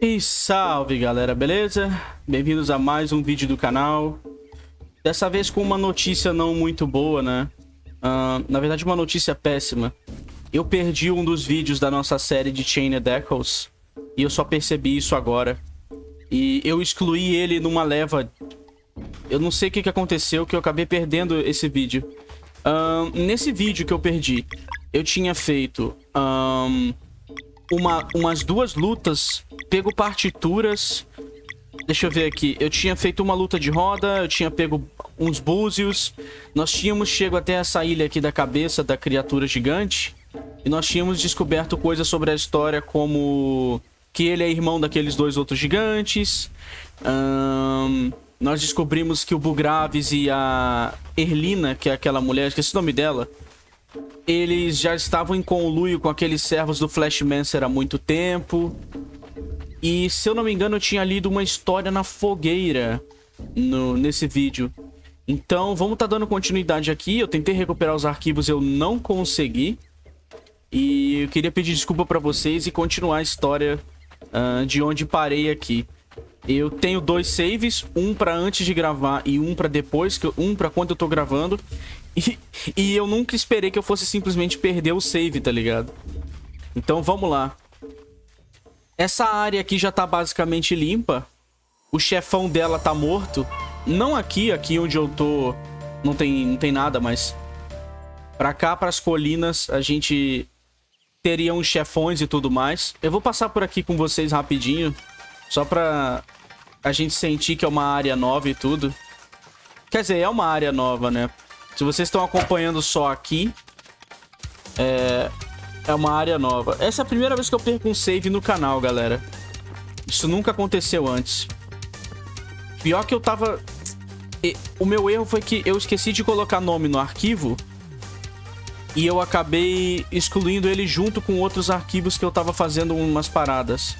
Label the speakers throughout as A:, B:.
A: E salve galera, beleza? Bem-vindos a mais um vídeo do canal. Dessa vez com uma notícia não muito boa, né? Uh, na verdade, uma notícia péssima. Eu perdi um dos vídeos da nossa série de Chained Echoes. E eu só percebi isso agora. E eu excluí ele numa leva. Eu não sei o que, aconteceu, que eu acabei perdendo esse vídeo. Uh, nesse vídeo que eu perdi, eu tinha feito um, uma, umas duas lutas, pego partituras. Deixa eu ver aqui. Eu tinha feito uma luta de roda, eu tinha pego uns búzios. Nós tínhamos chego até essa ilha aqui da cabeça da criatura gigante. E nós tínhamos descoberto coisas sobre a história como que ele é irmão daqueles dois outros gigantes. Um, nós descobrimos que o Bugraves e a Erlina, que é aquela mulher, esqueci o nome dela, eles já estavam em conluio com aqueles servos do Flashmancer há muito tempo. E, se eu não me engano, eu tinha lido uma história na fogueira no, nesse vídeo. Então, vamos estar tá dando continuidade aqui. Eu tentei recuperar os arquivos, eu não consegui. E eu queria pedir desculpa para vocês e continuar a história uh, de onde parei aqui. Eu tenho dois saves, um para antes de gravar e um para depois, um para quando eu tô gravando. E, eu nunca esperei que eu fosse simplesmente perder o save, tá ligado? Então vamos lá. Essa área aqui já tá basicamente limpa. O chefão dela tá morto. Não aqui, aqui onde eu tô não tem, não tem nada, mas... Pra cá, pras colinas, a gente teria uns chefões e tudo mais. Eu vou passar por aqui com vocês rapidinho. Só pra a gente sentir que é uma área nova e tudo. Quer dizer, é uma área nova, né? Se vocês estão acompanhando só aqui, é, é uma área nova. Essa é a primeira vez que eu perco um save no canal, galera. Isso nunca aconteceu antes. Pior que eu tava... O meu erro foi que eu esqueci de colocar nome no arquivo e eu acabei excluindo ele junto com outros arquivos que eu tava fazendo umas paradas.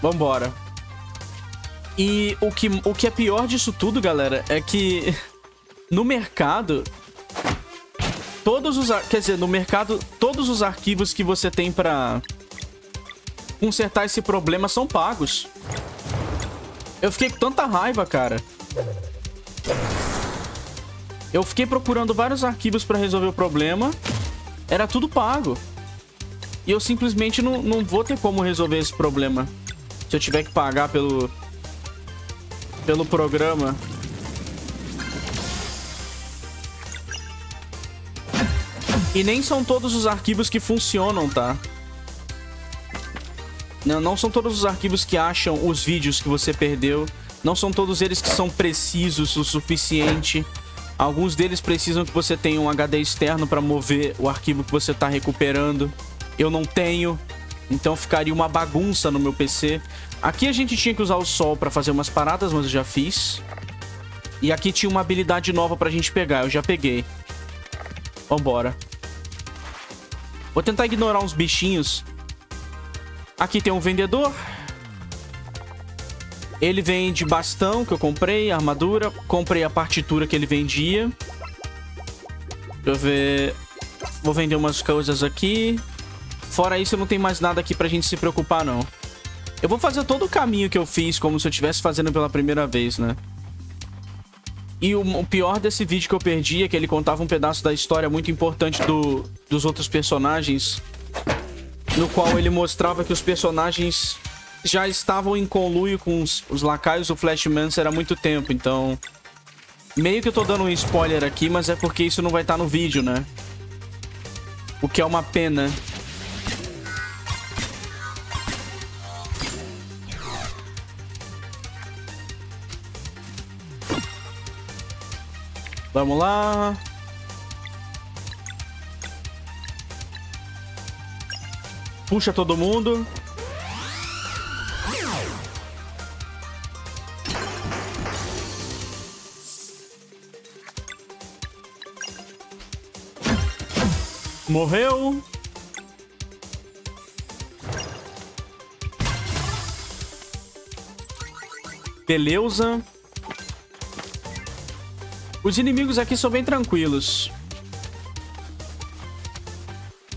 A: Vambora. E o que, o que é pior disso tudo, galera, é que no mercado todos os quer dizer, no mercado todos os arquivos que você tem para consertar esse problema são pagos. Eu fiquei com tanta raiva, cara. Eu fiquei procurando vários arquivos para resolver o problema. Era tudo pago. E eu simplesmente não, não vou ter como resolver esse problema. Se eu tiver que pagar pelo, pelo programa. E nem são todos os arquivos que funcionam, tá? Não, não são todos os arquivos que acham os vídeos que você perdeu. Não são todos eles que são precisos o suficiente. Alguns deles precisam que você tenha um HD externo para mover o arquivo que você está recuperando. Eu não tenho, então ficaria uma bagunça no meu PC. Aqui a gente tinha que usar o sol para fazer umas paradas, mas eu já fiz. E aqui tinha uma habilidade nova pra gente pegar, eu já peguei. Vambora. Vou tentar ignorar uns bichinhos. Aqui tem um vendedor. Ele vende bastão, que eu comprei, armadura. Comprei a partitura que ele vendia. Deixa eu ver... Vou vender umas coisas aqui. Fora isso, não tem mais nada aqui pra gente se preocupar, não. Eu vou fazer todo o caminho que eu fiz como se eu estivesse fazendo pela primeira vez, né? E o, pior desse vídeo que eu perdi é que ele contava um pedaço da história muito importante do, dos outros personagens. No qual ele mostrava que os personagens já estavam em conluio com os, os lacaios do Flashmancer há muito tempo, então... Meio que eu tô dando um spoiler aqui, mas é porque isso não vai estar tá no vídeo, né? O que é uma pena. Vamos lá. Puxa todo mundo. Morreu. Beleza. Os inimigos aqui são bem tranquilos.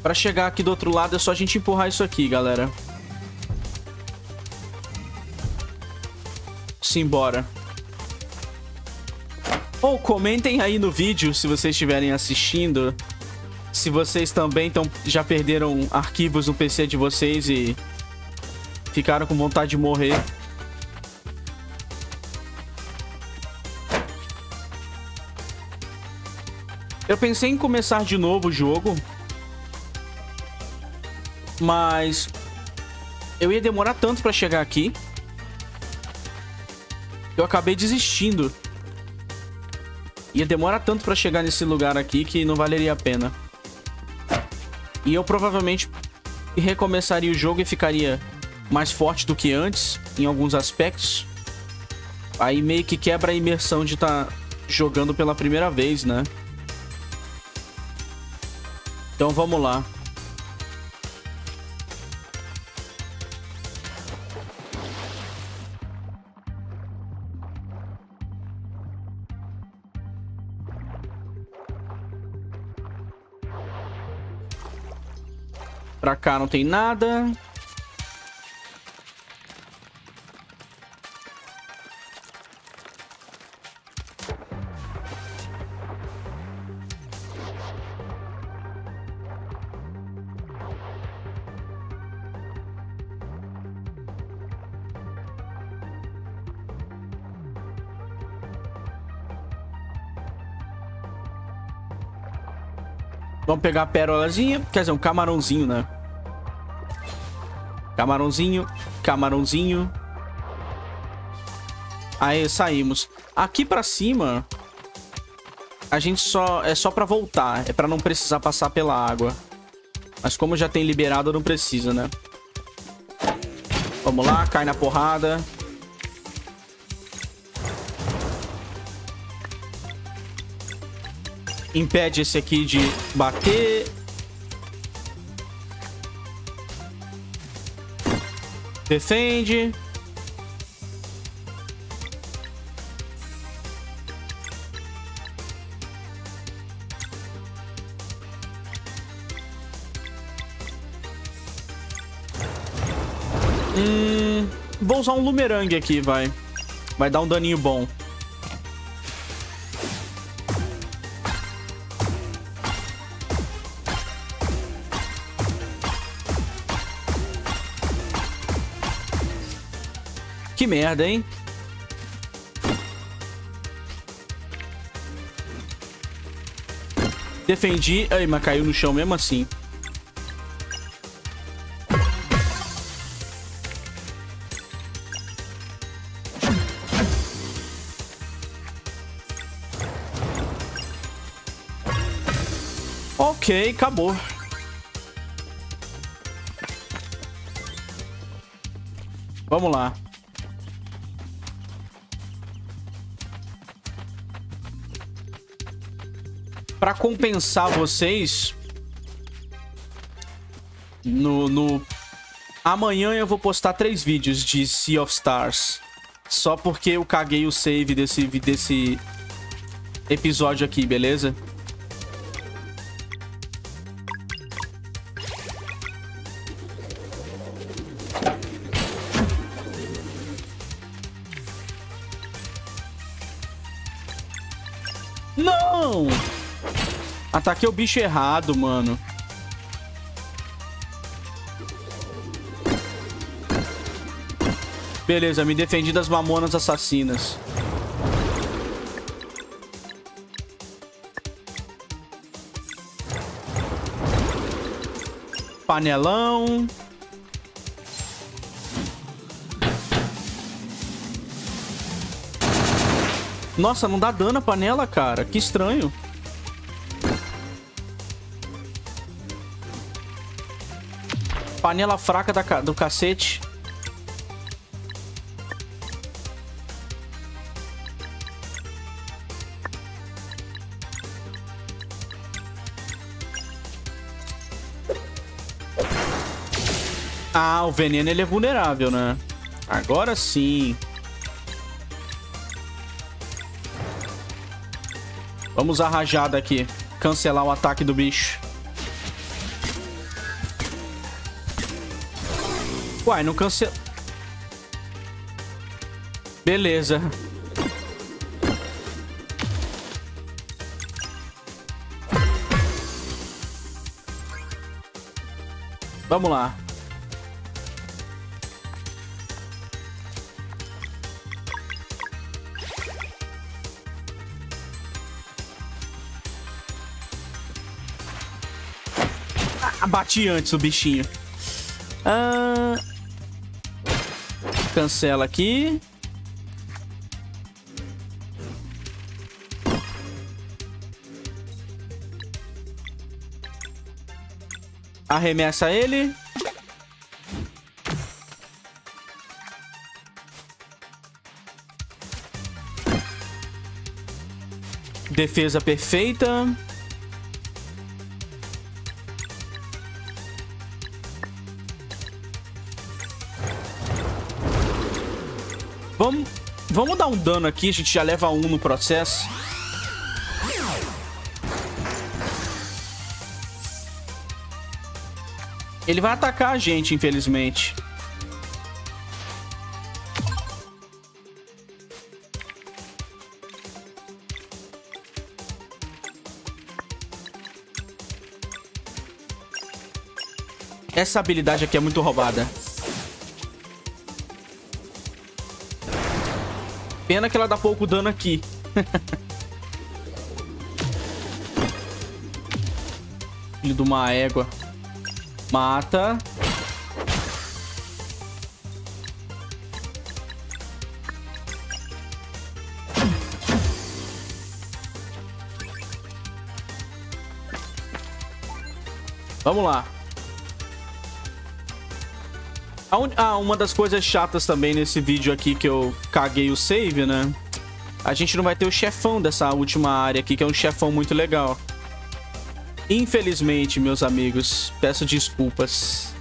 A: Pra chegar aqui do outro lado é só a gente empurrar isso aqui, galera. Simbora. Ou comentem aí no vídeo, se vocês estiverem assistindo, se vocês também tão, já perderam arquivos no PC de vocês e ficaram com vontade de morrer. Eu pensei em começar de novo o jogo. Mas... Eu ia demorar tanto pra chegar aqui. Eu acabei desistindo. Ia demorar tanto pra chegar nesse lugar aqui que não valeria a pena. E eu provavelmente recomeçaria o jogo e ficaria mais forte do que antes, em alguns aspectos. Aí meio que quebra a imersão de estar tá jogando pela primeira vez, né? Então vamos lá. Pra cá não tem nada. Pegar a pérolazinha. Quer dizer, um camarãozinho, né? Camarãozinho. Camarãozinho. Aí, saímos. Aqui pra cima... A gente só... É só pra voltar. É pra não precisar passar pela água. Mas como já tem liberado, não precisa, né? Vamos lá, cai na porrada. Impede esse aqui de bater. Defende. Hum, vou usar um Lumerangue aqui, vai. Vai dar um daninho bom. Que merda, hein? Defendi. Ai, mas caiu no chão mesmo assim. Ok, acabou. Vamos lá. Pra compensar vocês... No, no... Amanhã eu vou postar três vídeos de Sea of Stars. Só porque eu caguei o save desse, desse episódio aqui, beleza? Ataquei o bicho errado, mano. Beleza, me defendi das mamonas assassinas. Panelão. Nossa, não dá dano a panela, cara. Que estranho. Panela fraca da, do cacete. Ah, o veneno ele é vulnerável, né? Agora sim. Vamos a rajada aqui. Cancelar o ataque do bicho. Uai, não cancela... Beleza. Vamos lá. Ah, bati antes o bichinho. Ah... Cancela aqui. Arremessa ele. Defesa perfeita. Vamos, dar um dano aqui, a gente já leva um no processo. Ele vai atacar a gente, infelizmente. Essa habilidade aqui é muito roubada. Pena que ela dá pouco dano aqui. Filho de uma égua. Mata. Vamos lá. Ah, uma das coisas chatas também nesse vídeo aqui que eu caguei o save, né? A gente não vai ter o chefão dessa última área aqui, que é um chefão muito legal. Infelizmente, meus amigos, peço desculpas.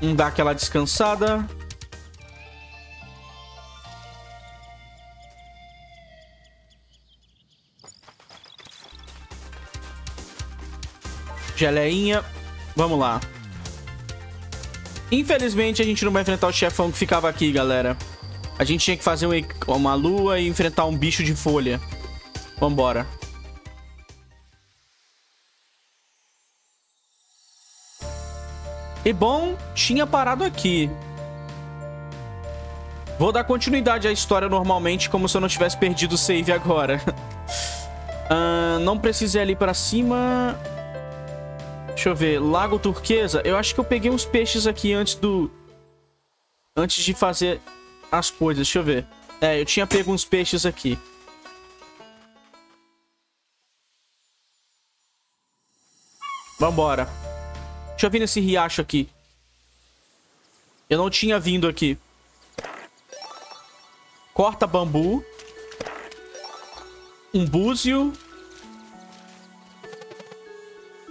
A: Vamos dar aquela descansada. Geleinha. Vamos lá. Infelizmente, a gente não vai enfrentar o chefão que ficava aqui, galera. A gente tinha que fazer uma lua e enfrentar um bicho de folha. Vambora. E bom, tinha parado aqui. Vou dar continuidade à história normalmente, como se eu não tivesse perdido o save agora. uh, não precisei ali pra cima. Deixa eu ver. Lago Turquesa. Eu acho que eu peguei uns peixes aqui antes do... Antes de fazer as coisas. Deixa eu ver. É, eu tinha pego uns peixes aqui. Vambora. Deixa eu vir nesse riacho aqui. Eu não tinha vindo aqui. Corta bambu. Um búzio.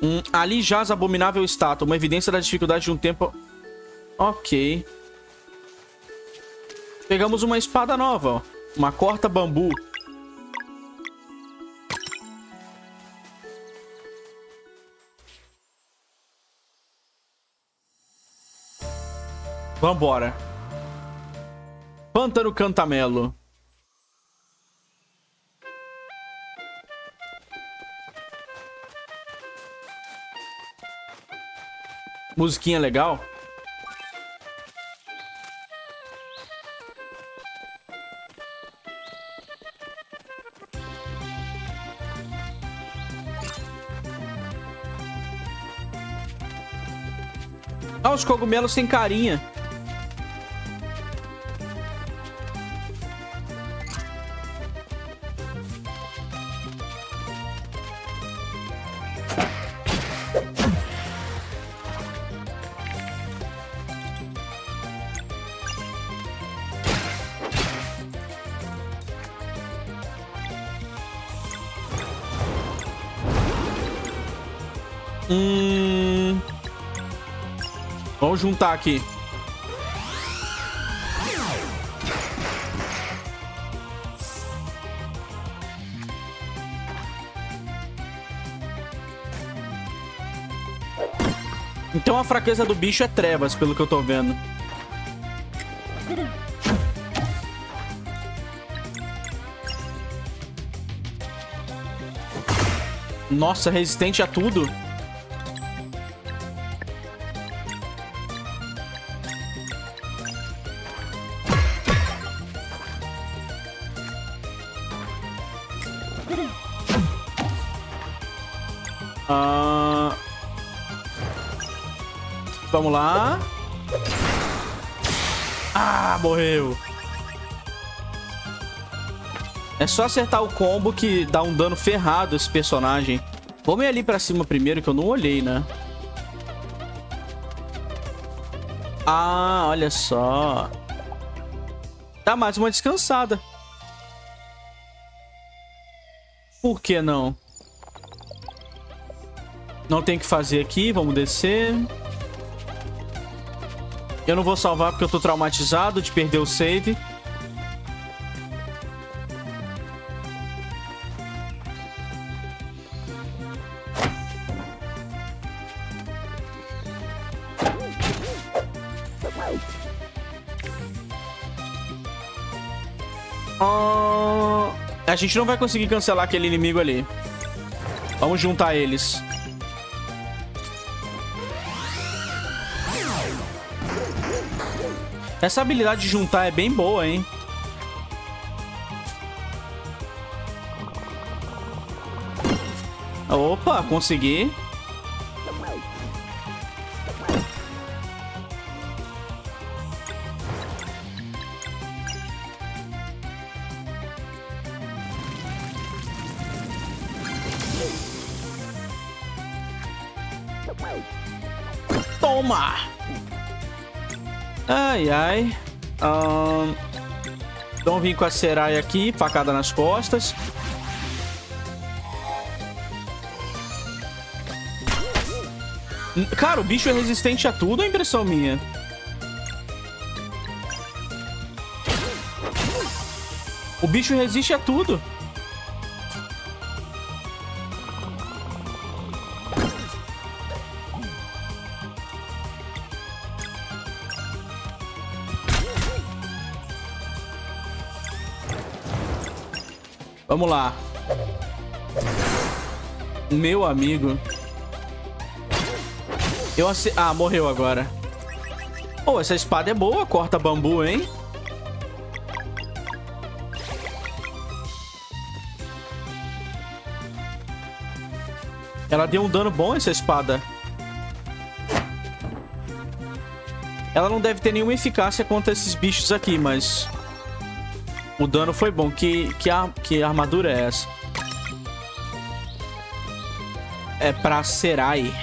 A: Um, ali jaz abominável estátua. Uma evidência da dificuldade de um tempo... Ok. Pegamos uma espada nova, ó. Uma corta bambu. Vambora. Pântano Cantamelo. Musiquinha legal. Ah, os cogumelos sem carinha. Juntar aqui. Então a fraqueza do bicho é trevas, pelo que eu tô vendo. Nossa, resistente a tudo. Vamos lá. Ah, morreu. É só acertar o combo que dá um dano ferrado esse personagem. Vamos ir ali pra cima primeiro, que eu não olhei, né? Ah, olha só. Dá mais uma descansada. Por que não? Não tem que fazer aqui, vamos descer. Eu não vou salvar porque eu tô traumatizado de perder o save. A gente não vai conseguir cancelar aquele inimigo ali. Vamos juntar eles. Essa habilidade de juntar é bem boa, hein? Opa, consegui. Toma! Ai, ai. Um, vamos vir com a Serai aqui, facada nas costas. Cara, o bicho é resistente a tudo, é impressão minha? O bicho resiste a tudo. Vamos lá. Meu amigo. Eu ace... Ah, morreu agora. Oh, essa espada é boa, corta bambu, hein? Ela deu um dano bom, essa espada. Ela não deve ter nenhuma eficácia contra esses bichos aqui, mas... O dano foi bom. Que, que, a, que armadura é essa? É pra Serai.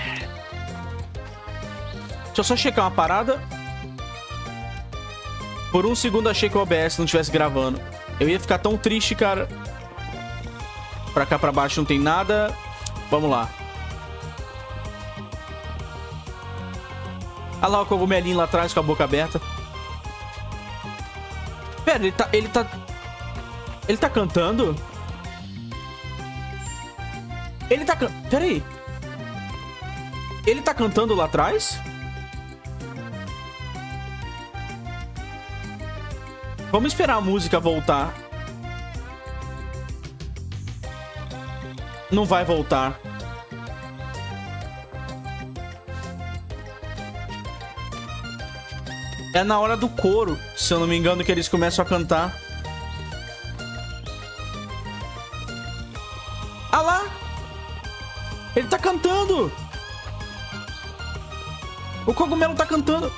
A: Deixa eu só checar uma parada. Por um segundo achei que o OBS não estivesse gravando. Eu ia ficar tão triste, cara. Pra cá, pra baixo não tem nada. Vamos lá. Olha lá o cogumelinho lá atrás com a boca aberta. Pera, ele tá... Ele tá... Ele tá cantando? Ele tá... cantando. Pera aí. Ele tá cantando lá atrás? Vamos esperar a música voltar. Não vai voltar. É na hora do coro, se eu não me engano, que eles começam a cantar. Ah lá! Ele tá cantando! O cogumelo tá cantando.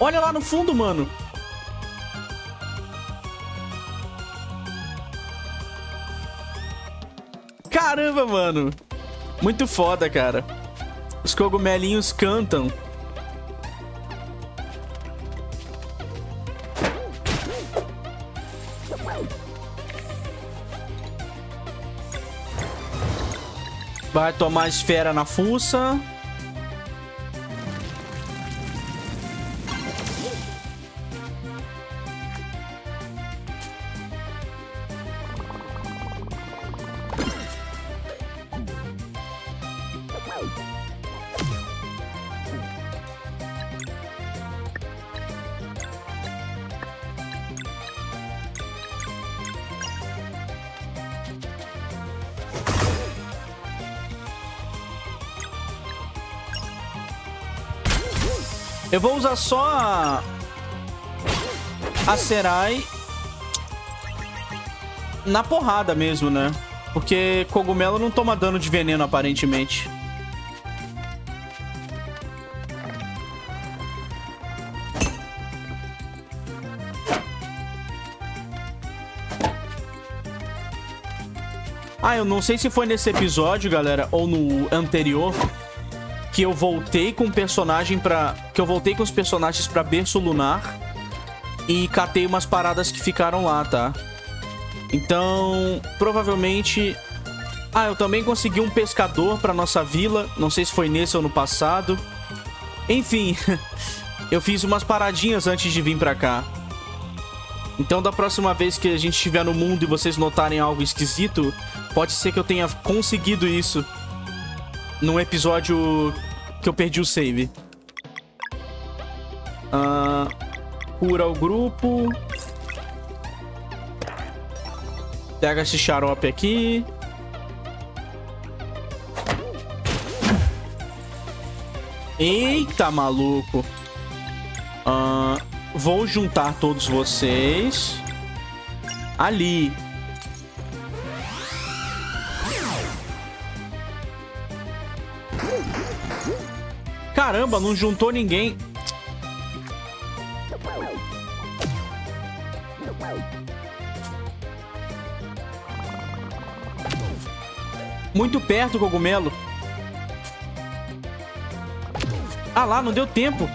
A: Olha lá no fundo, mano. Caramba, mano. Muito foda, cara. Os cogumelinhos cantam. Vai tomar esfera na fuça. Eu vou usar só a... A Serai... Na porrada mesmo, né? Porque cogumelo não toma dano de veneno, aparentemente. Ah, eu não sei se foi nesse episódio, galera, ou no anterior, que eu voltei com o personagem pra... Que eu voltei com os personagens pra Berço Lunar e catei umas paradas que ficaram lá, tá? Então, provavelmente... Ah, eu também consegui um pescador pra nossa vila. Não sei se foi nesse ou no passado. Enfim, eu fiz umas paradinhas antes de vir pra cá. Então, da próxima vez que a gente estiver no mundo e vocês notarem algo esquisito, Pode ser que eu tenha conseguido isso num episódio que eu perdi o save. Uh, cura o grupo. Pega esse xarope aqui. Eita, maluco. Uh, vou juntar todos vocês. Ali. Caramba, não juntou ninguém. Muito perto cogumelo. Ah lá, não deu tempo.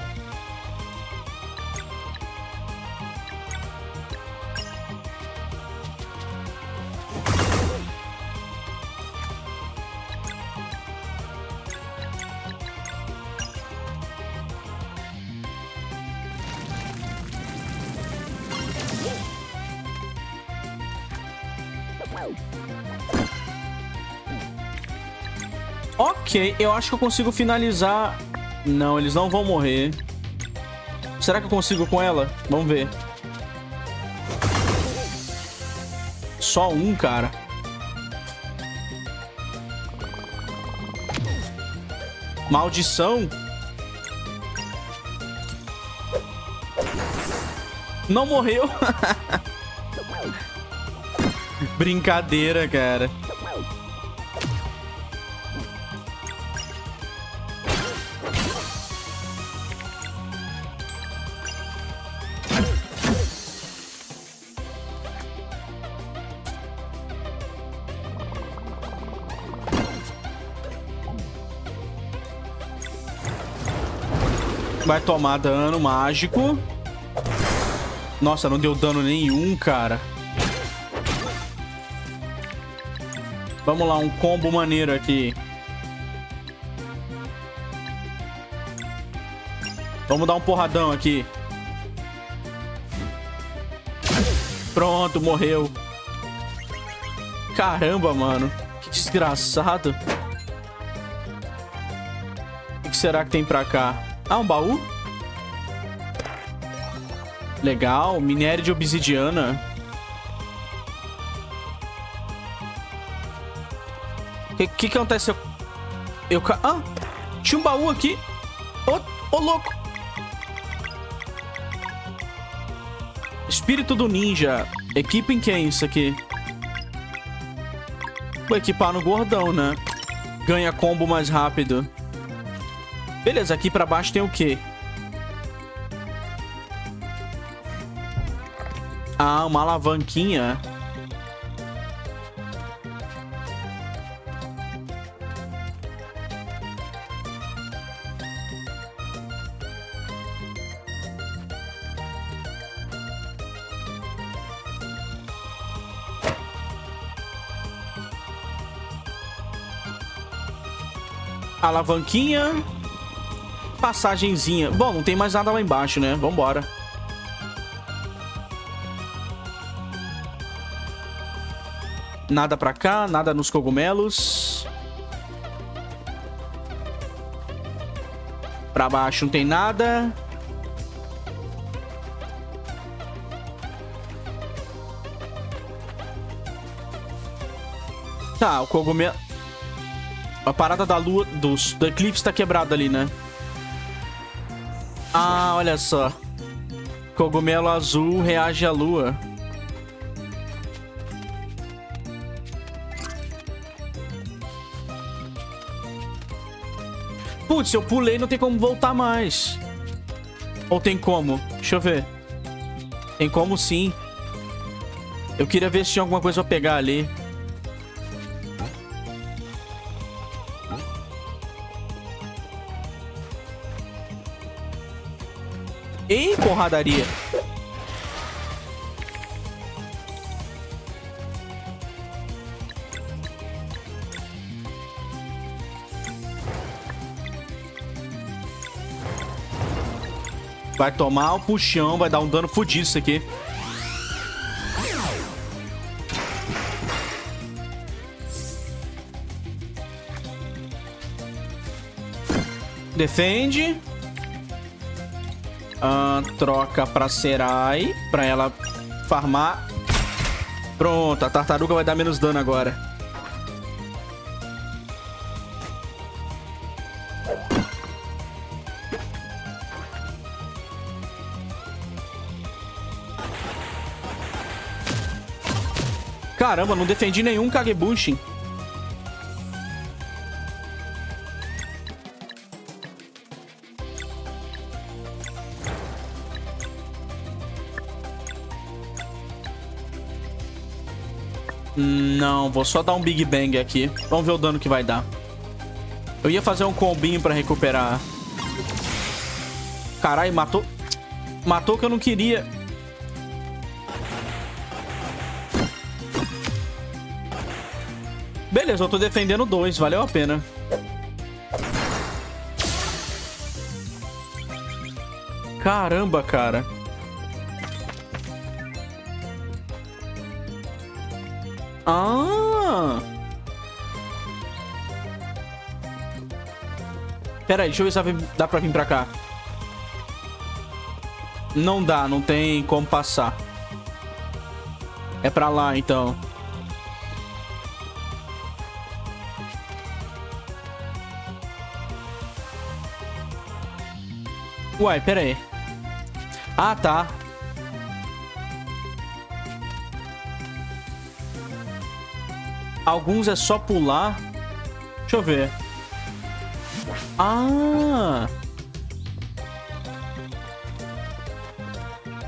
A: Ok, eu acho que eu consigo finalizar... Não, eles não vão morrer. Será que eu consigo com ela? Vamos ver. Só um, cara. Maldição? Não morreu. Brincadeira, cara. Tomar dano mágico. Nossa, não deu dano nenhum, cara. Vamos lá, um combo maneiro aqui. Vamos dar um porradão aqui. Pronto, morreu. Caramba, mano. Que desgraçado. O que será que tem pra cá? Ah, um baú? Legal. Minério de obsidiana. O que, que, que acontece? Eu... eu... Ah! Tinha um baú aqui. Ô, oh, oh, louco! Espírito do ninja. Equipe em quem isso aqui? Vou equipar no gordão, né? Ganha combo mais rápido. Beleza, aqui pra baixo tem o quê? Ah, uma alavanquinha. Alavanquinha passagenzinha. Bom, não tem mais nada lá embaixo, né? Vambora. Nada pra cá, nada nos cogumelos. Pra baixo não tem nada. Tá, o cogumelo... A parada da lua, dos, do eclipse tá quebrada ali, né? Ah, olha só. Cogumelo azul reage à lua. Putz, eu pulei, não tem como voltar mais. Ou tem como? Deixa eu ver. Tem como sim. Eu queria ver se tinha alguma coisa pra pegar ali. Ei, porradaria. Vai tomar o puxão, vai dar um dano fodido isso aqui. Defende. Uh, troca pra Serai, pra ela farmar. Pronto, a tartaruga vai dar menos dano agora. Caramba, não defendi nenhum Kagebushin. Não, vou só dar um Big Bang aqui. Vamos ver o dano que vai dar. Eu ia fazer um combinho pra recuperar. Caralho, matou... Matou que eu não queria. Eu tô defendendo dois. Valeu a pena. Caramba, cara. Ah! Pera aí, deixa eu ver se dá pra vir pra cá. Não dá, não tem como passar. É pra lá, então. Uai, pera aí. Ah, tá. Alguns é só pular. Deixa eu ver. Ah!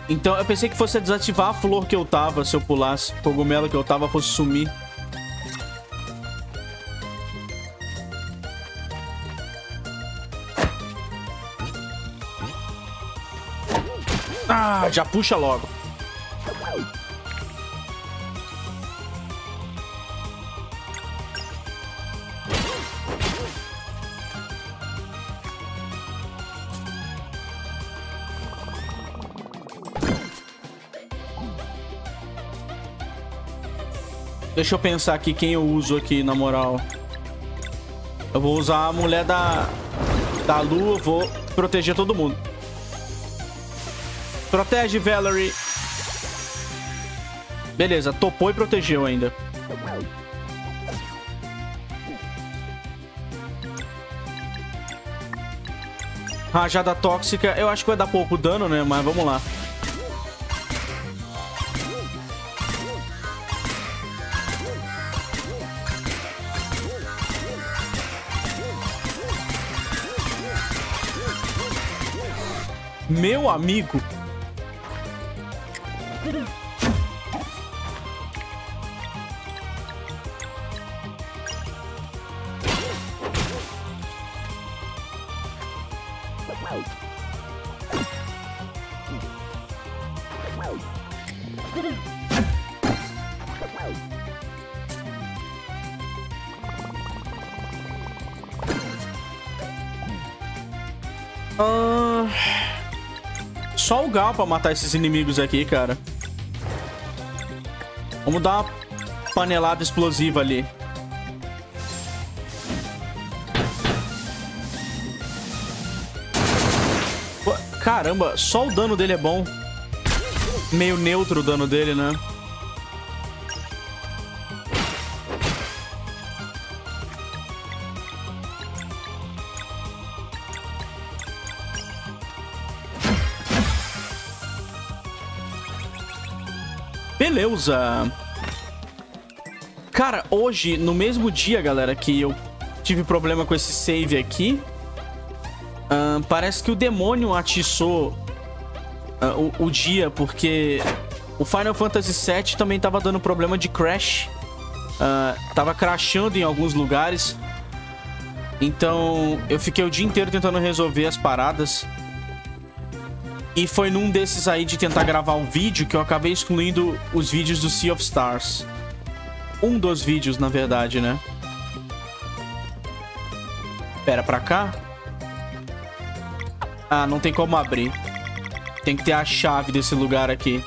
A: Então, eu pensei que fosse desativar a flor que eu tava se eu pulasse. Cogumelo que eu tava fosse sumir. Já puxa logo. Deixa eu pensar aqui quem eu uso aqui, na moral. Eu vou usar a mulher da, da lua, vou proteger todo mundo. Protege, Valerie. Beleza, topou e protegeu ainda. Rajada tóxica, eu acho que vai dar pouco dano, né? Mas vamos lá. Meu amigo. Lugar pra matar esses inimigos aqui, cara. Vamos dar uma panelada explosiva ali. Caramba, só o dano dele é bom. Meio neutro o dano dele, né? Beleza. Cara, hoje, no mesmo dia, galera, que eu tive problema com esse save aqui, uh, parece que o demônio atiçou uh, o, o, dia, porque o Final Fantasy VII também tava dando problema de crash. Uh, tava crashando em alguns lugares. Então, eu fiquei o dia inteiro tentando resolver as paradas. E foi num desses aí de tentar gravar um vídeo que eu acabei excluindo os vídeos do Sea of Stars. Um dos vídeos, na verdade, né? Pera, pra cá? Ah, não tem como abrir. Tem que ter a chave desse lugar aqui.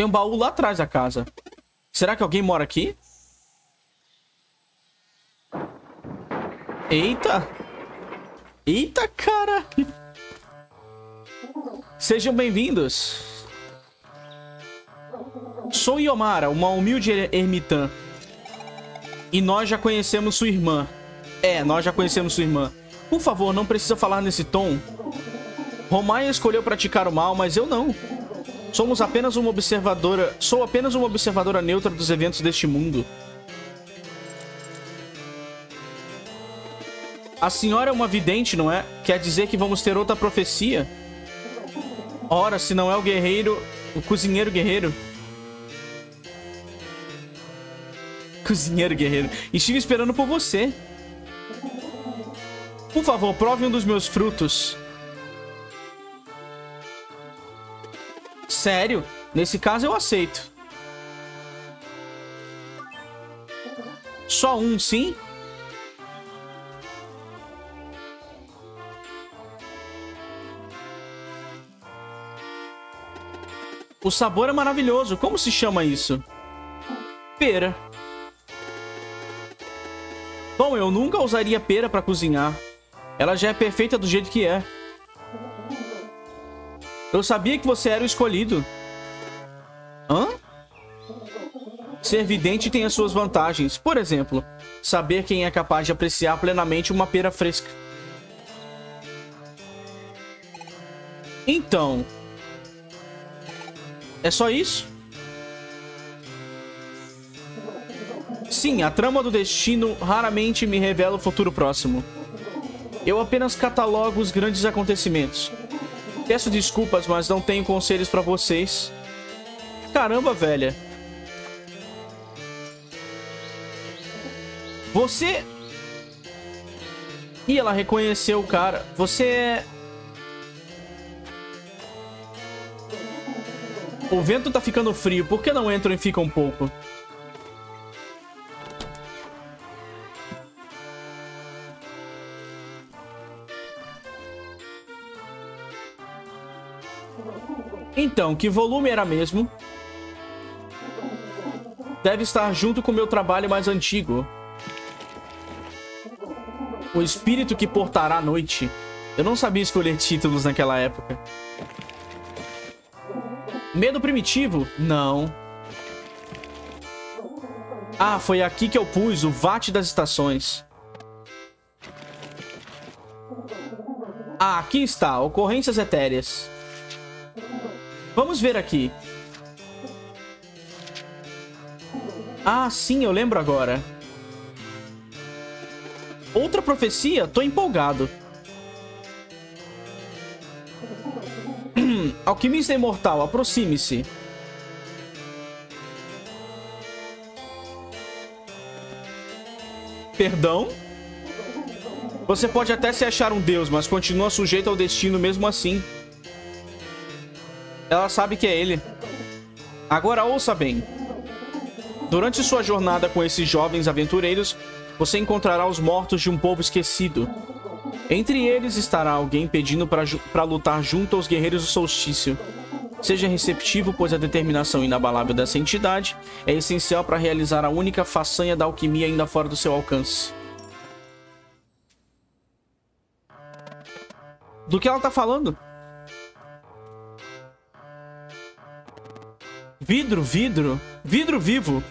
A: Tem um baú lá atrás da casa. Será que alguém mora aqui? Eita! Eita, cara! Sejam bem-vindos. Sou Yomara, uma humilde ermitã. E nós já conhecemos sua irmã. É, nós já conhecemos sua irmã. Por favor, não precisa falar nesse tom. Romaia escolheu praticar o mal, mas eu não. Somos apenas uma observadora... Sou apenas uma observadora neutra dos eventos deste mundo. A senhora é uma vidente, não é? Quer dizer que vamos ter outra profecia? Ora, se não é o guerreiro... O cozinheiro guerreiro. Cozinheiro guerreiro. Estive esperando por você. Por favor, prove um dos meus frutos. Sério? Nesse caso eu aceito. Só um, sim? O sabor é maravilhoso. Como se chama isso? Pera. Bom, eu nunca usaria pera pra cozinhar. Ela já é perfeita do jeito que é. Eu sabia que você era o escolhido. Hã? Ser vidente tem as suas vantagens. Por exemplo, saber quem é capaz de apreciar plenamente uma pera fresca. Então... É só isso? Sim, a trama do destino raramente me revela o futuro próximo. Eu apenas catalogo os grandes acontecimentos. Peço desculpas, mas não tenho conselhos pra vocês. Caramba, velha. Você... Ih, ela reconheceu o cara. Você é... O vento tá ficando frio. Por que não entram e ficam um pouco? Então, que volume era mesmo? Deve estar junto com o meu trabalho mais antigo. O espírito que portará a noite. Eu não sabia escolher títulos naquela época. Medo primitivo? Não. Ah, foi aqui que eu pus o VAT das estações. Ah, aqui está. Ocorrências etéreas. Vamos ver aqui. Ah, sim, eu lembro agora. Outra profecia? Tô empolgado. Alquimista imortal, aproxime-se. Perdão? Você pode até se achar um deus, mas continua sujeito ao destino mesmo assim. Ela sabe que é ele. Agora ouça bem. Durante sua jornada com esses jovens aventureiros, você encontrará os mortos de um povo esquecido. Entre eles estará alguém pedindo para lutar junto aos guerreiros do solstício. Seja receptivo, pois a determinação inabalável dessa entidade é essencial para realizar a única façanha da alquimia ainda fora do seu alcance. Do que ela tá falando? Vidro, vidro. Vidro vivo.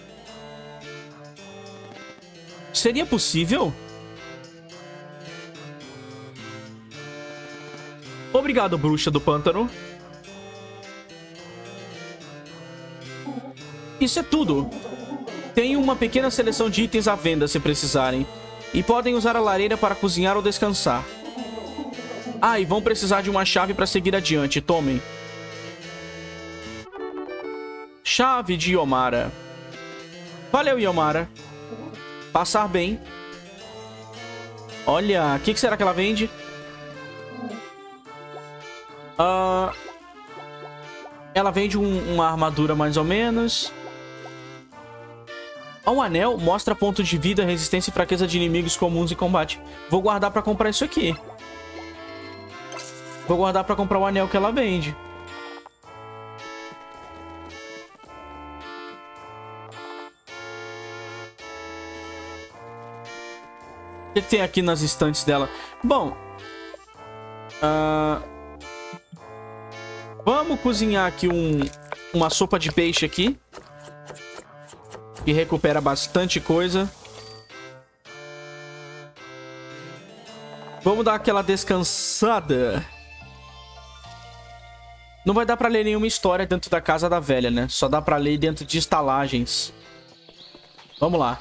A: Seria possível? Obrigado, bruxa do pântano. Isso é tudo. Tem uma pequena seleção de itens à venda se precisarem. E podem usar a lareira para cozinhar ou descansar. Ah, e vão precisar de uma chave para seguir adiante. Tomem. Chave de Yomara. Valeu, Yomara. Passar bem. Olha, o que, que, será que ela vende? Uh, ela vende um, uma armadura mais ou menos. Um anel mostra ponto de vida, resistência e fraqueza de inimigos comuns em combate. Vou guardar pra comprar isso aqui. Vou guardar pra comprar o anel que ela vende. Que, tem aqui nas estantes dela? Bom... Uh, vamos cozinhar aqui um, uma sopa de peixe aqui. Que recupera bastante coisa. Vamos dar aquela descansada. Não vai dar pra ler nenhuma história dentro da casa da velha, né? Só dá pra ler dentro de estalagens. Vamos lá.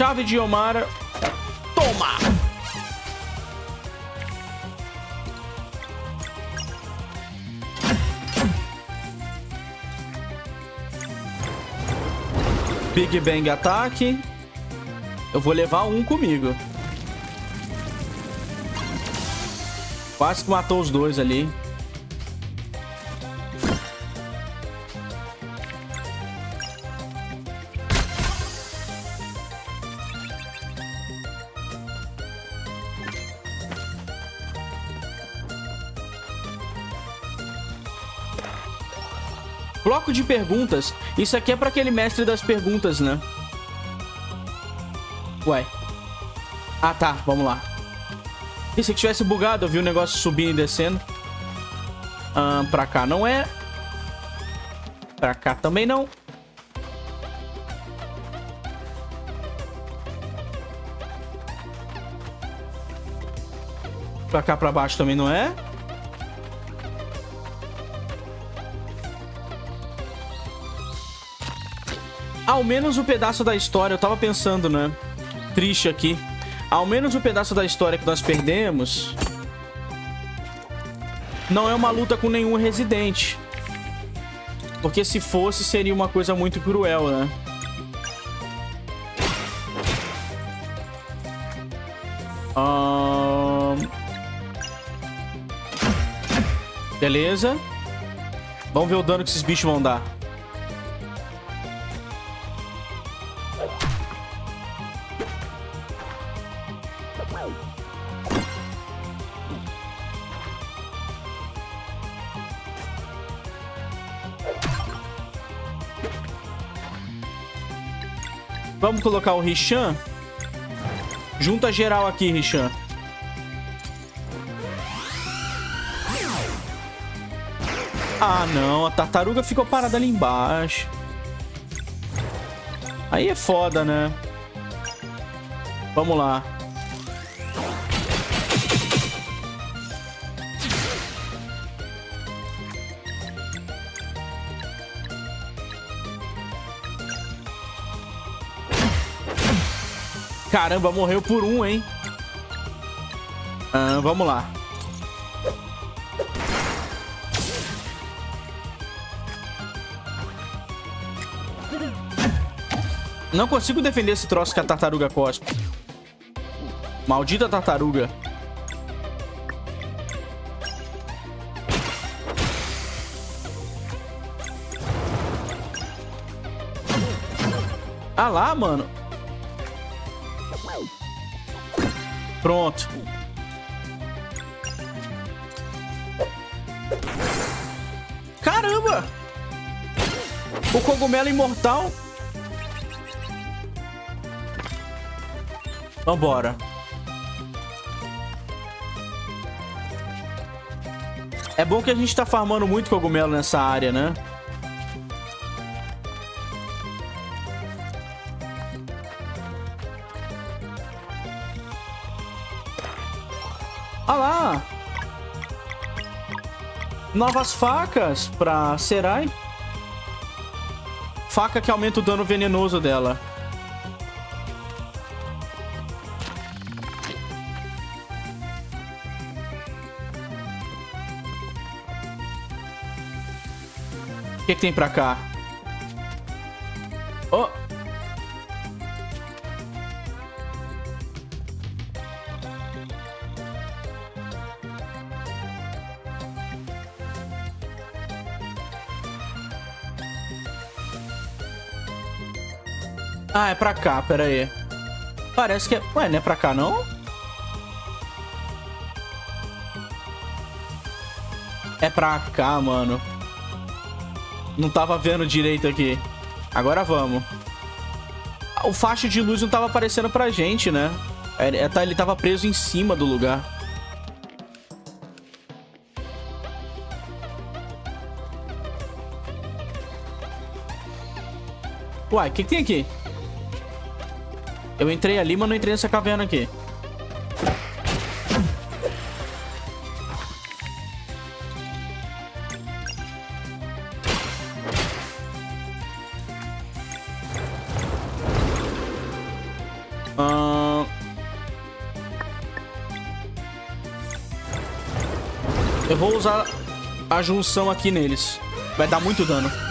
A: Chave de Omar. Toma! Big Bang ataque. Eu vou levar um comigo. Quase que matou os dois ali. Bloco de perguntas. Isso aqui é para aquele mestre das perguntas, né? Ué. Ah, tá. Vamos lá. E se tivesse bugado, eu vi o negócio subindo e descendo. Ah, pra cá não é. Pra cá também não. Pra cá pra baixo também não é. Ao menos o um pedaço da história, eu tava pensando, né? Triste aqui. Ao menos o um pedaço da história que nós perdemos... Não é uma luta com nenhum residente. Porque se fosse, seria uma coisa muito cruel, né? Beleza. Vamos ver o dano que esses bichos vão dar. Vamos colocar o Richan. Junta geral aqui, Richan. Ah, não. A tartaruga ficou parada ali embaixo. Aí é foda, né? Vamos lá. Caramba, morreu por um, hein? Ah, vamos lá. Não consigo defender esse troço que a tartaruga cospe. Maldita tartaruga. Ah lá, mano. Pronto. Caramba! O cogumelo imortal. Vambora. É bom que a gente tá farmando muito cogumelo nessa área, né? Novas facas pra Serai. Faca que aumenta o dano venenoso dela. O que, que tem pra cá? Ah, é pra cá, pera aí. Parece que é... Ué, não é pra cá, não? É pra cá, mano. Não tava vendo direito aqui. Agora vamos. O faixa de luz não tava aparecendo pra gente, né? Ele tava preso em cima do lugar. Uai, o que, que tem aqui? Eu entrei ali, mas não entrei nessa caverna aqui. Eu vou usar a junção aqui neles. Vai dar muito dano.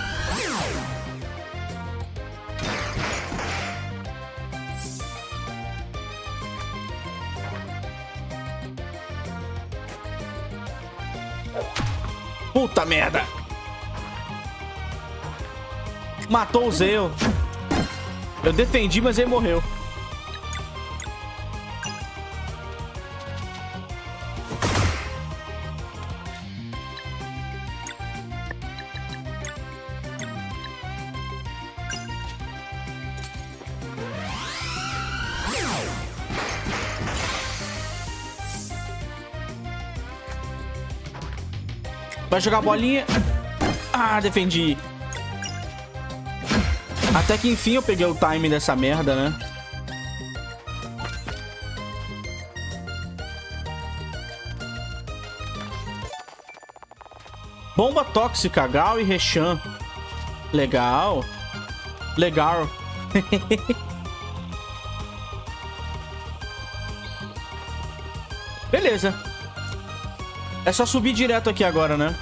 A: Puta merda. Matou o Zeo. Eu defendi, mas ele morreu. Vai jogar a bolinha. Ah, defendi. Até que enfim eu peguei o time dessa merda, né? Bomba tóxica, Gal e Rechan. Legal. Legal. Beleza. É só subir direto aqui agora, né?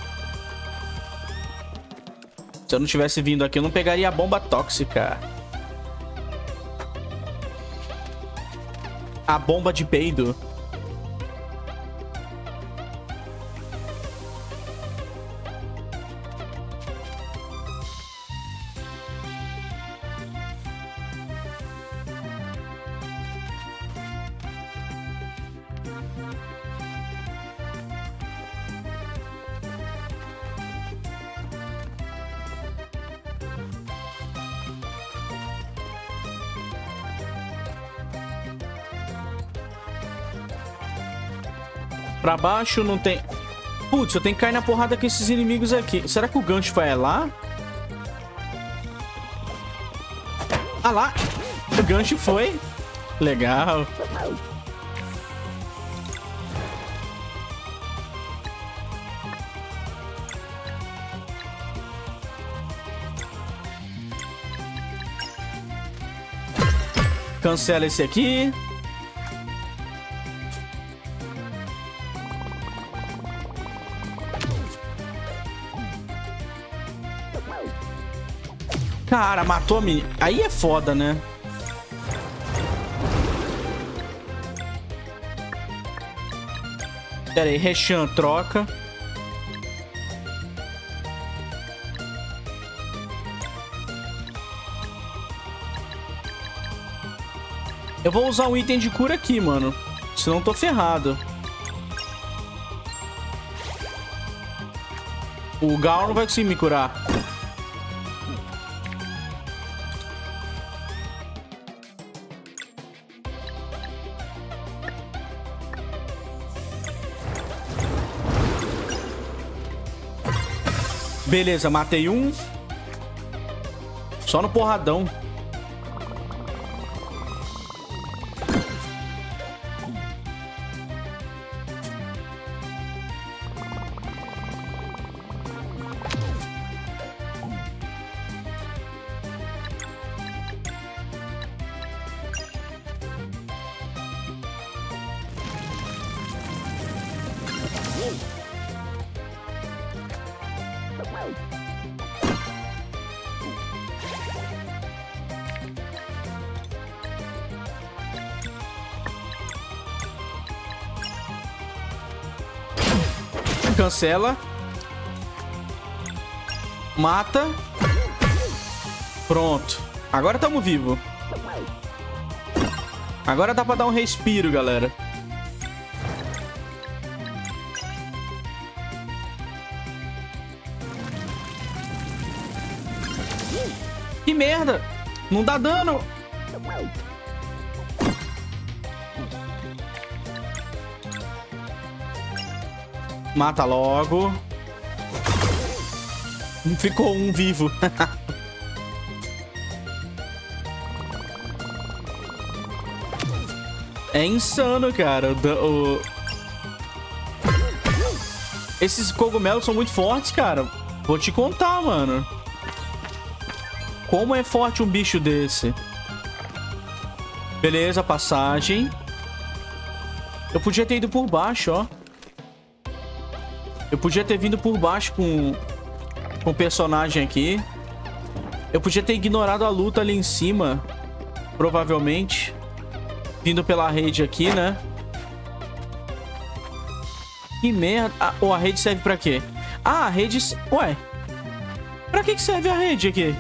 A: Se eu não tivesse vindo aqui, eu não pegaria a bomba tóxica. A bomba de peido. Pra baixo não tem... Putz, eu tenho que cair na porrada com esses inimigos aqui. Será que o gancho vai lá? Ah lá! O gancho foi. Legal. Cancela esse aqui. Cara, matou a menina. Aí é foda, né? Pera aí, Rechan troca. Eu vou usar um item de cura aqui, mano. Senão eu tô ferrado. O Gal não vai conseguir me curar. Beleza, matei um. Só no porradão. Cancela. Mata. Pronto. Agora estamos vivos. Agora dá pra dar um respiro, galera. Que merda! Não dá dano! Mata logo. Ficou um vivo. é insano, cara. O... Esses cogumelos são muito fortes, cara. Vou te contar, mano. Como é forte um bicho desse? Beleza, passagem. Eu podia ter ido por baixo, ó. Eu podia ter vindo por baixo com, com o personagem aqui. Eu podia ter ignorado a luta ali em cima. Provavelmente. Vindo pela rede aqui, né? Que merda. Ah, a rede serve pra quê? Ah, a rede... Ué. Pra que serve a rede aqui?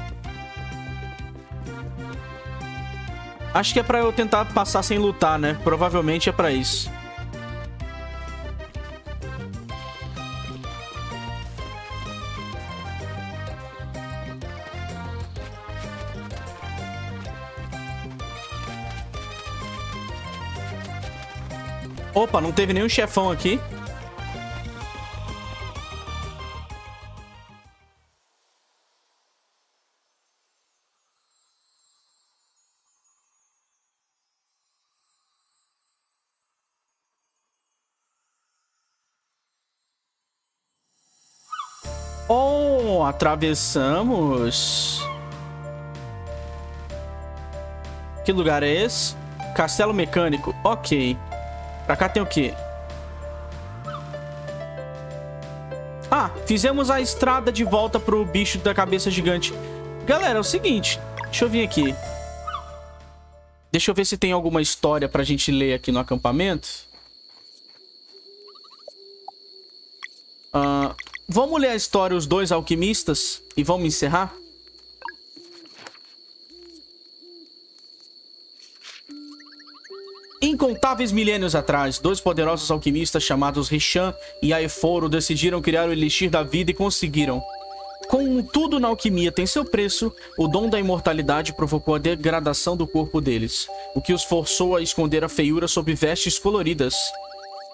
A: Acho que é pra eu tentar passar sem lutar, né? Provavelmente é pra isso. Opa, não teve nenhum chefão aqui. Oh, atravessamos. Que lugar é esse? Castelo Mecânico. Ok. Pra cá tem o quê? Ah, fizemos a estrada de volta pro bicho da cabeça gigante. Galera, é o seguinte. Deixa eu vir aqui. Deixa eu ver se tem alguma história pra gente ler aqui no acampamento. Uh, vamos ler a história Os Dois Alquimistas e vamos encerrar? Incontáveis milênios atrás, dois poderosos alquimistas chamados Rishan e Aeforo decidiram criar o Elixir da Vida e conseguiram. Com tudo na alquimia tem seu preço, o dom da imortalidade provocou a degradação do corpo deles, o que os forçou a esconder a feiura sob vestes coloridas.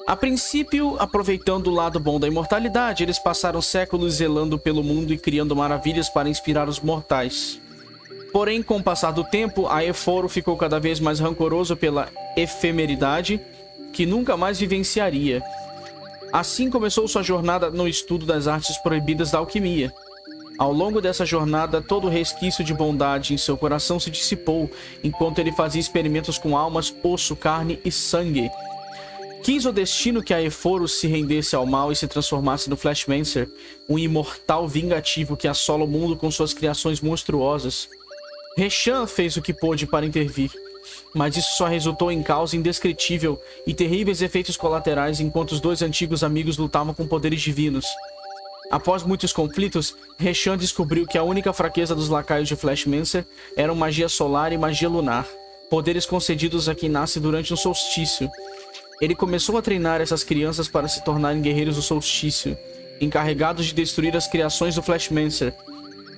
A: A princípio, aproveitando o lado bom da imortalidade, eles passaram séculos zelando pelo mundo e criando maravilhas para inspirar os mortais. Porém, com o passar do tempo, Aeforo ficou cada vez mais rancoroso pela efemeridade que nunca mais vivenciaria. Assim começou sua jornada no estudo das artes proibidas da alquimia. Ao longo dessa jornada, todo resquício de bondade em seu coração se dissipou, enquanto ele fazia experimentos com almas, osso, carne e sangue. Quis o destino que Aeforo se rendesse ao mal e se transformasse no Flashmancer, um imortal vingativo que assola o mundo com suas criações monstruosas. Reshan fez o que pôde para intervir, mas isso só resultou em caos indescritível e terríveis efeitos colaterais enquanto os dois antigos amigos lutavam com poderes divinos. Após muitos conflitos, Reshan descobriu que a única fraqueza dos lacaios de Flashmancer eram magia solar e magia lunar, poderes concedidos a quem nasce durante um solstício. Ele começou a treinar essas crianças para se tornarem guerreiros do solstício, encarregados de destruir as criações do Flashmancer,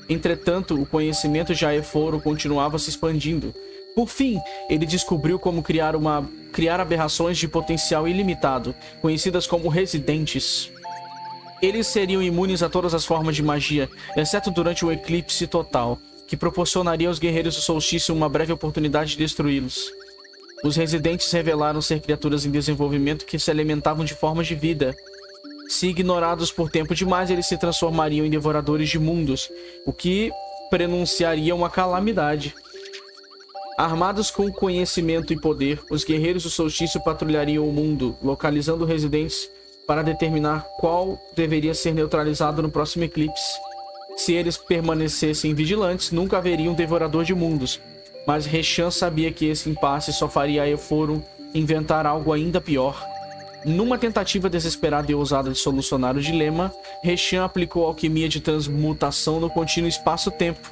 A: Entretanto, o conhecimento de Aeforo continuava se expandindo. Por fim, ele descobriu como criar, uma, criar aberrações de potencial ilimitado, conhecidas como residentes. Eles seriam imunes a todas as formas de magia, exceto durante o eclipse total, que proporcionaria aos guerreiros do solstício uma breve oportunidade de destruí-los. Os residentes revelaram ser criaturas em desenvolvimento que se alimentavam de formas de vida. Se ignorados por tempo demais, eles se transformariam em devoradores de mundos, o que prenunciaria uma calamidade. Armados com conhecimento e poder, os guerreiros do solstício patrulhariam o mundo, localizando residentes para determinar qual deveria ser neutralizado no próximo eclipse. Se eles permanecessem vigilantes, nunca haveria um devorador de mundos. Mas Reshan sabia que esse impasse só faria a Eforum inventar algo ainda pior. Numa tentativa desesperada e ousada de solucionar o dilema, Reshan aplicou alquimia de transmutação no contínuo espaço-tempo.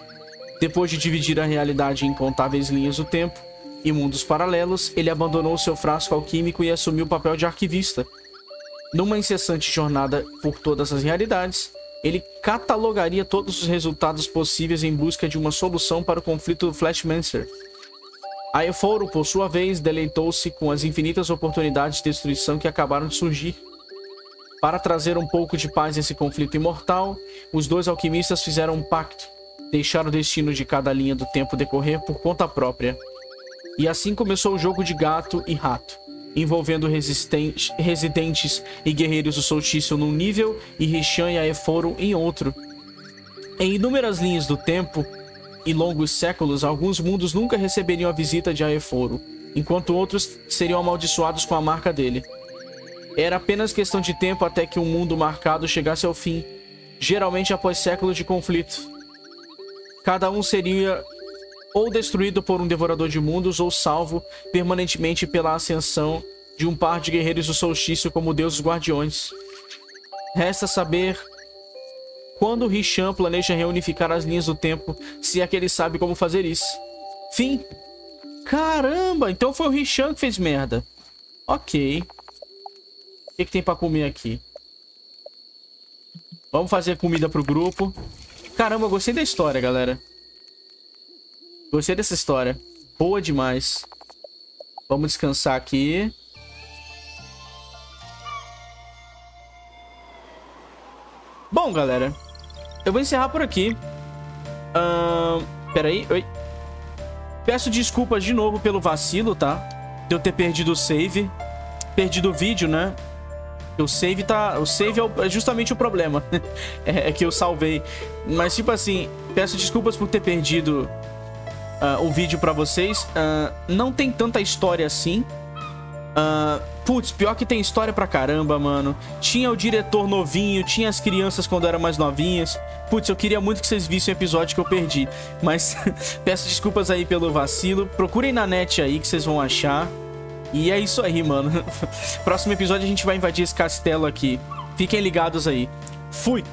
A: Depois de dividir a realidade em incontáveis linhas do tempo e mundos paralelos, ele abandonou seu frasco alquímico e assumiu o papel de arquivista. Numa incessante jornada por todas as realidades, ele catalogaria todos os resultados possíveis em busca de uma solução para o conflito do Flashmancer. A Ephoro, por sua vez, deleitou-se com as infinitas oportunidades de destruição que acabaram de surgir. Para trazer um pouco de paz nesse conflito imortal, os dois alquimistas fizeram um pacto, deixar o destino de cada linha do tempo decorrer por conta própria. E assim começou o jogo de gato e rato envolvendo residentes e guerreiros do solstício num nível e Rishan e Aeforo em outro. Em inúmeras linhas do tempo e longos séculos, alguns mundos nunca receberiam a visita de Aeforo, enquanto outros seriam amaldiçoados com a marca dele. Era apenas questão de tempo até que um mundo marcado chegasse ao fim, geralmente após séculos de conflito. Cada um seria ou destruído por um devorador de mundos, ou salvo permanentemente pela ascensão de um par de guerreiros do solstício como deuses guardiões. Resta saber quando Rishan planeja reunificar as linhas do tempo, se é que ele sabe como fazer isso. Fim. Caramba, então foi o Rishan que fez merda. Ok. O que, que tem pra comer aqui? Vamos fazer comida pro grupo. Caramba, gostei da história, galera. Gostei dessa história. Boa demais. Vamos descansar aqui. Bom, galera. Eu vou encerrar por aqui. Uh, peraí. Oi. Peço desculpas de novo pelo vacilo, tá? De eu ter perdido o save. Perdido o vídeo, né? O save tá... O save é, é justamente o problema. é, é que eu salvei. Mas, tipo assim... Peço desculpas por ter perdido uh, o vídeo pra vocês. Uh, não tem tanta história assim. Uh, putz, pior que tem história pra caramba, mano. Tinha o diretor novinho, tinha as crianças quando eram mais novinhas. Putz, eu queria muito que vocês vissem o episódio que eu perdi. Mas peço desculpas aí pelo vacilo. Procurem na net aí que vocês vão achar. E é isso aí, mano. Próximo episódio a gente vai invadir esse castelo aqui. Fiquem ligados aí. Fui!